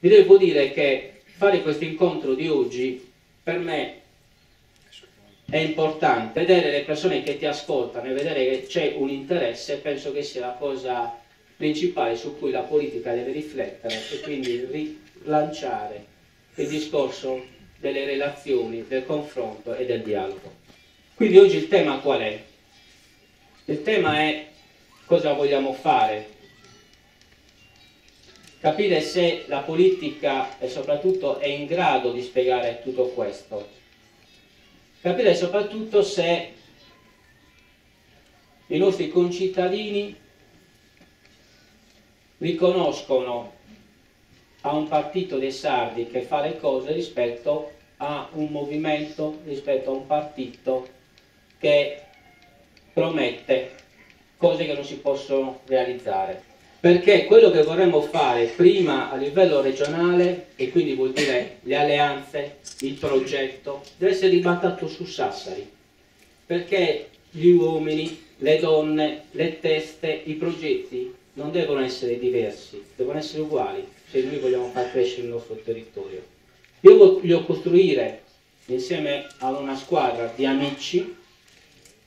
Vi devo dire che fare questo incontro di oggi per me è importante. Vedere le persone che ti ascoltano e vedere che c'è un interesse penso che sia la cosa principale su cui la politica deve riflettere e quindi rilanciare il discorso delle relazioni, del confronto e del dialogo. Quindi oggi il tema qual è? Il tema è cosa vogliamo fare capire se la politica e soprattutto è in grado di spiegare tutto questo, capire soprattutto se i nostri concittadini riconoscono a un partito dei sardi che fa le cose rispetto a un movimento, rispetto a un partito che promette cose che non si possono realizzare perché quello che vorremmo fare prima a livello regionale, e quindi vuol dire le alleanze, il progetto, deve essere ribaltato su Sassari, perché gli uomini, le donne, le teste, i progetti non devono essere diversi, devono essere uguali se noi vogliamo far crescere il nostro territorio. Io voglio costruire insieme a una squadra di amici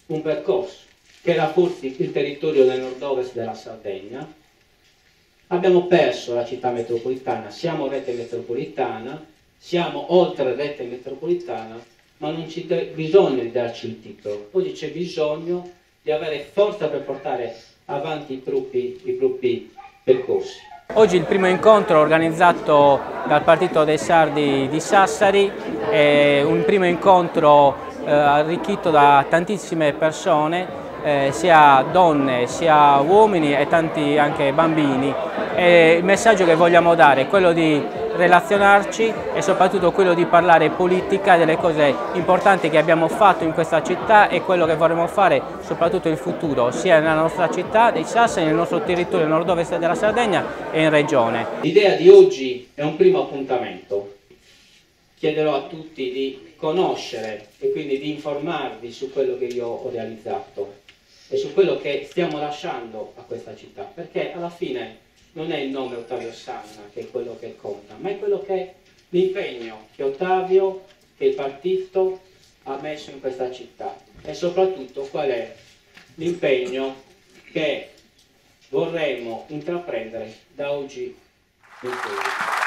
un percorso che rafforzi il territorio del nord-ovest della Sardegna, Abbiamo perso la città metropolitana, siamo rete metropolitana, siamo oltre rete metropolitana, ma non c'è bisogno di darci il titolo. Oggi c'è bisogno di avere forza per portare avanti i propri, i propri percorsi. Oggi il primo incontro organizzato dal Partito dei Sardi di Sassari, è un primo incontro eh, arricchito da tantissime persone eh, sia donne sia uomini e tanti anche bambini e il messaggio che vogliamo dare è quello di relazionarci e soprattutto quello di parlare politica delle cose importanti che abbiamo fatto in questa città e quello che vorremmo fare soprattutto in futuro sia nella nostra città dei Sassari, nel nostro territorio nord-ovest della Sardegna e in regione. L'idea di oggi è un primo appuntamento. Chiederò a tutti di conoscere e quindi di informarvi su quello che io ho realizzato e su quello che stiamo lasciando a questa città, perché alla fine non è il nome Ottavio Sanna che è quello che conta, ma è quello che è l'impegno che Ottavio, che il partito ha messo in questa città e soprattutto qual è l'impegno che vorremmo intraprendere da oggi in poi.